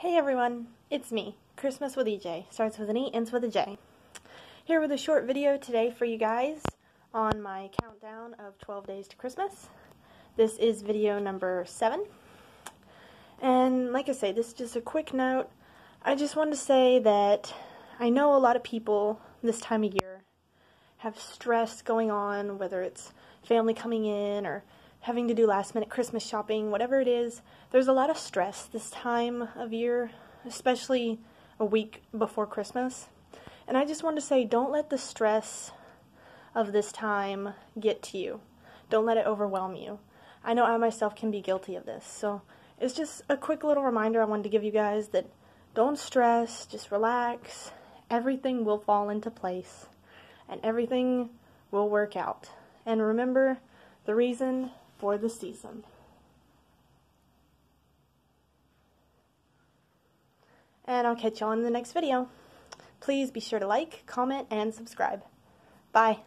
Hey everyone, it's me, Christmas with EJ. Starts with an E, ends with a J. Here with a short video today for you guys on my countdown of 12 days to Christmas. This is video number 7. And like I say, this is just a quick note. I just want to say that I know a lot of people this time of year have stress going on, whether it's family coming in or having to do last minute Christmas shopping, whatever it is, there's a lot of stress this time of year, especially a week before Christmas. And I just want to say don't let the stress of this time get to you. Don't let it overwhelm you. I know I myself can be guilty of this. So it's just a quick little reminder I wanted to give you guys that don't stress, just relax. Everything will fall into place and everything will work out. And remember the reason for the season. And I'll catch you all in the next video. Please be sure to like, comment, and subscribe. Bye.